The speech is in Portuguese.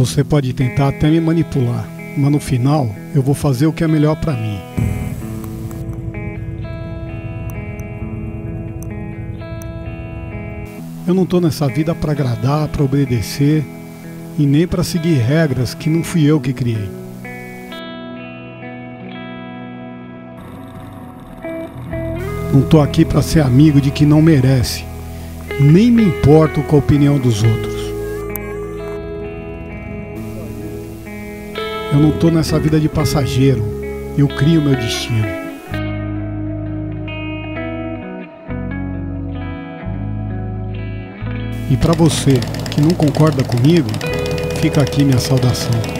Você pode tentar até me manipular, mas no final eu vou fazer o que é melhor para mim. Eu não tô nessa vida para agradar, para obedecer e nem para seguir regras que não fui eu que criei. Não tô aqui para ser amigo de quem não merece. Nem me importo com a opinião dos outros. Eu não tô nessa vida de passageiro. Eu crio meu destino. E para você que não concorda comigo, fica aqui minha saudação.